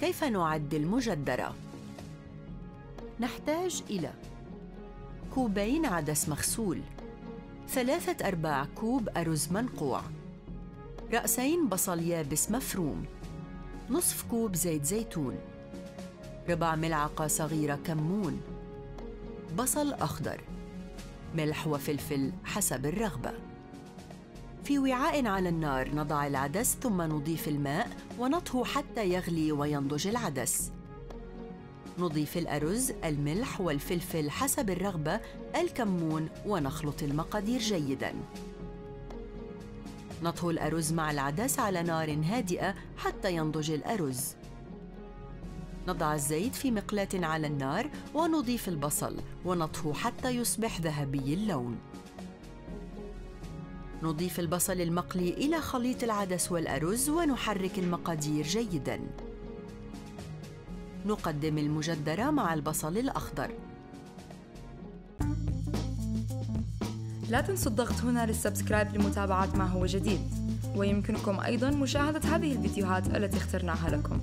كيف نعد المجدرة؟ نحتاج إلى كوبين عدس مغسول ثلاثة أرباع كوب أرز منقوع رأسين بصل يابس مفروم نصف كوب زيت زيتون ربع ملعقة صغيرة كمون بصل أخضر ملح وفلفل حسب الرغبة في وعاء على النار نضع العدس ثم نضيف الماء ونطهو حتى يغلي وينضج العدس نضيف الأرز، الملح والفلفل حسب الرغبة، الكمون ونخلط المقادير جيداً. نطهو الأرز مع العدس على نار هادئة حتى ينضج الأرز. نضع الزيت في مقلاة على النار ونضيف البصل ونطهو حتى يصبح ذهبي اللون. نضيف البصل المقلي إلى خليط العدس والأرز ونحرك المقادير جيداً. نقدم المجدرة مع البصل الأخضر. لا تنسوا الضغط هنا للسبسكرايب لمتابعة ما هو جديد. ويمكنكم أيضا مشاهدة هذه الفيديوهات التي اخترناها لكم.